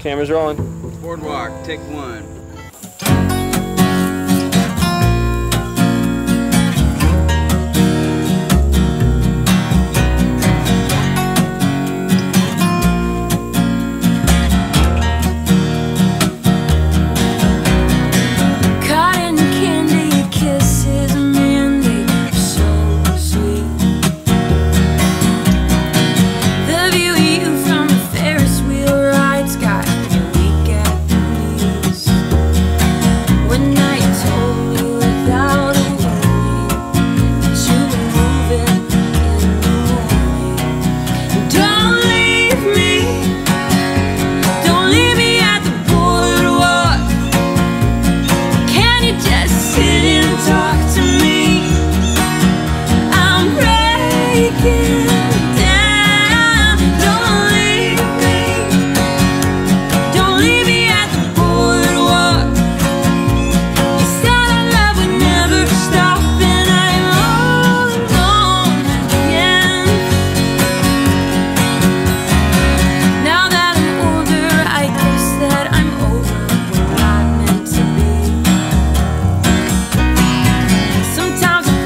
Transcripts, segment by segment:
Camera's rolling. Boardwalk, take one.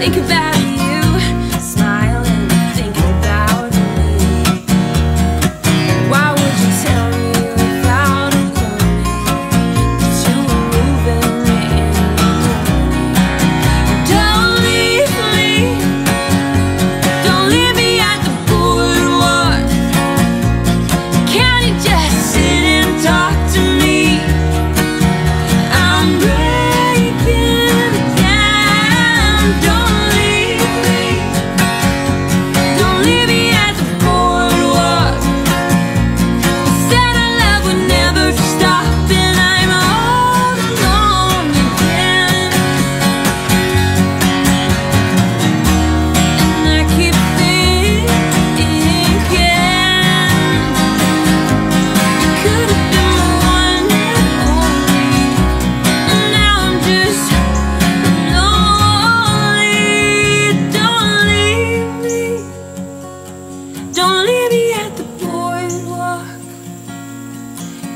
Think about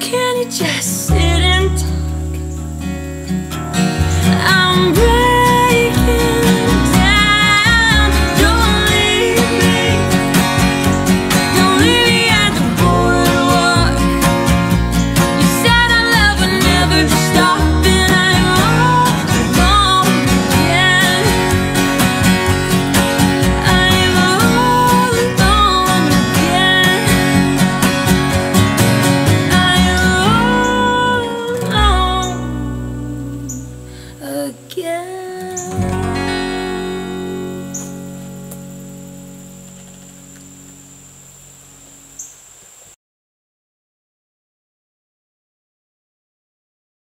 Can you just sit? again.